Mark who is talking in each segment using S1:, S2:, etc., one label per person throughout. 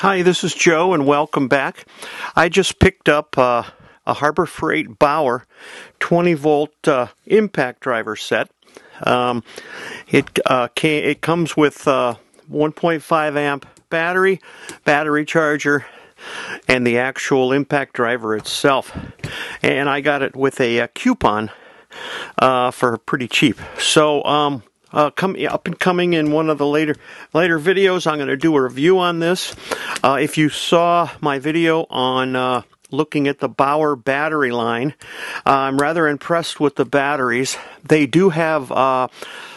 S1: Hi, this is Joe, and welcome back. I just picked up uh, a Harbor Freight Bauer 20 volt uh, impact driver set. Um, it uh, it comes with uh, 1.5 amp battery, battery charger, and the actual impact driver itself. And I got it with a, a coupon uh, for pretty cheap. So um, uh, come up and coming in one of the later later videos. I'm going to do a review on this. Uh, if you saw my video on uh, looking at the Bauer battery line, uh, I'm rather impressed with the batteries. They do have uh,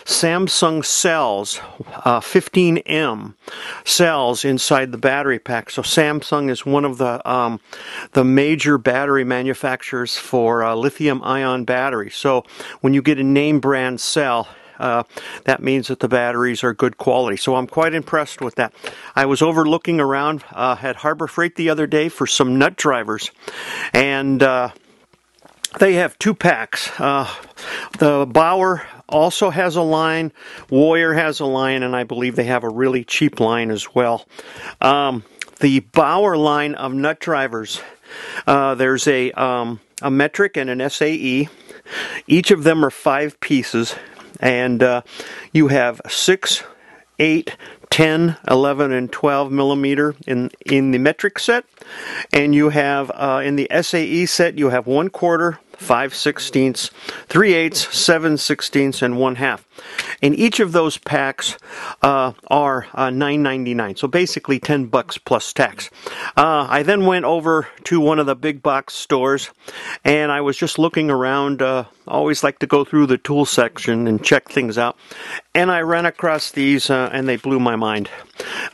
S1: Samsung cells, 15M uh, cells inside the battery pack. So Samsung is one of the um, the major battery manufacturers for lithium-ion batteries. So when you get a name brand cell uh, that means that the batteries are good quality. So I'm quite impressed with that. I was over looking around uh, at Harbor Freight the other day for some nut drivers, and uh, they have two packs. Uh, the Bauer also has a line, Warrior has a line, and I believe they have a really cheap line as well. Um, the Bauer line of nut drivers, uh, there's a um, a metric and an SAE. Each of them are five pieces and uh, you have 6, 8, 10, 11, and 12 millimeter in, in the metric set. And you have, uh, in the SAE set, you have 1 quarter, 5 sixteenths, 3 eighths, 7 sixteenths, and 1 half. And each of those packs uh, are uh, 9.99, so basically 10 bucks plus tax. Uh, I then went over to one of the big box stores, and I was just looking around. Uh, always like to go through the tool section and check things out, and I ran across these, uh, and they blew my mind.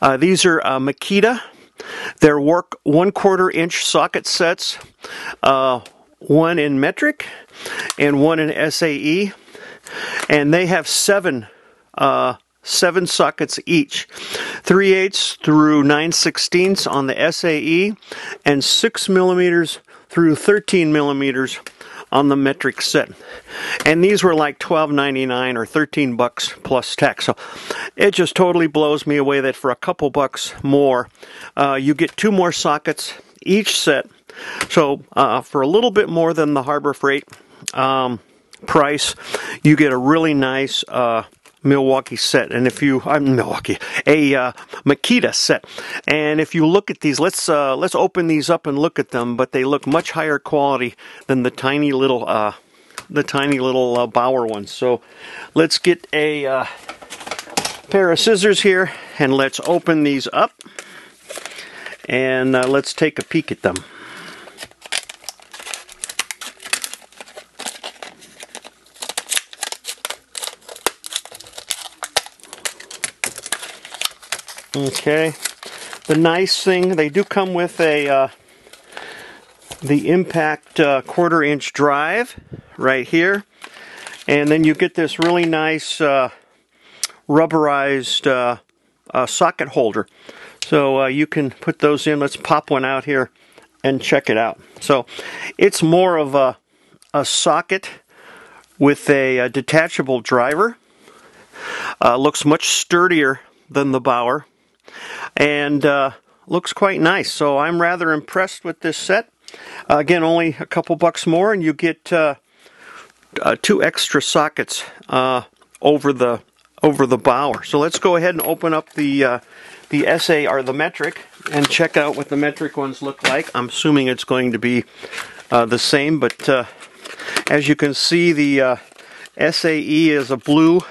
S1: Uh, these are Makita. They're work one quarter inch socket sets one in metric and one in SAE, and they have seven uh, seven sockets each, three eighths through nine sixteenths on the SAE, and six millimeters through thirteen millimeters on the metric set. And these were like $12.99 or 13 bucks plus tax. So it just totally blows me away that for a couple bucks more, uh, you get two more sockets each set so uh, for a little bit more than the Harbor Freight um, price, you get a really nice uh, Milwaukee set. And if you, I'm Milwaukee, a uh, Makita set. And if you look at these, let's uh, let's open these up and look at them. But they look much higher quality than the tiny little uh, the tiny little uh, Bauer ones. So let's get a uh, pair of scissors here and let's open these up and uh, let's take a peek at them. Okay. The nice thing, they do come with a uh, the impact uh, quarter inch drive right here. And then you get this really nice uh, rubberized uh, uh, socket holder. So uh, you can put those in. Let's pop one out here and check it out. So it's more of a, a socket with a, a detachable driver. looks much sturdier than the Bauer and uh, looks quite nice. So I'm rather impressed with this set. Uh, again, only a couple bucks more, and you get uh, uh two extra sockets uh, over the over the Bauer. So let's go ahead and open up the uh, the SA or the metric and check out what the metric ones look like. I'm assuming it's going to be the same, but as you can see, the SAE is a blue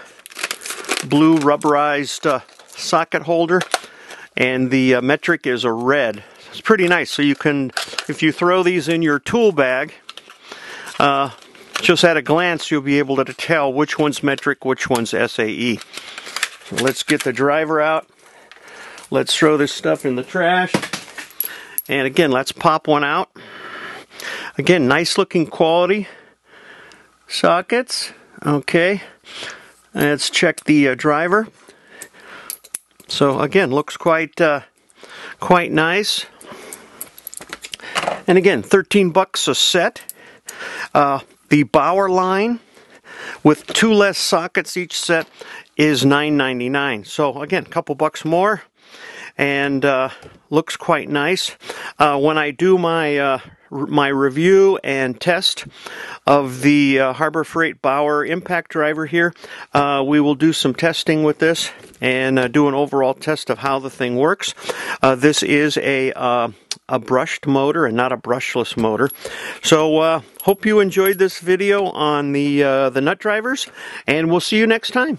S1: blue rubberized socket holder and the uh, metric is a red. It's pretty nice. So you can, if you throw these in your tool bag, uh, just at a glance you'll be able to tell which one's metric, which one's SAE. So let's get the driver out. Let's throw this stuff in the trash. And again, let's pop one out. Again, nice looking quality sockets. Okay. Let's check the uh, driver. So again, looks quite uh, quite nice. And again, 13 bucks a set. Uh, the Bauer line with two less sockets each set is $9.99. So again, a couple bucks more. and uh, looks quite nice. Uh, when I do my uh, my review and test of the uh, Harbor Freight Bauer impact driver here, uh, we will do some testing with this and uh, do an overall test of how the thing works. Uh, this is a uh, a brushed motor and not a brushless motor. So uh, hope you enjoyed this video on the the nut drivers, and we'll see you next time.